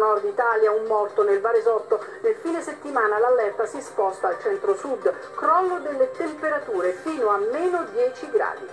centro-nord Italia, un morto nel Varesotto. Nel fine settimana l'allerta si sposta al centro-sud, crollo delle temperature fino a meno 10 gradi.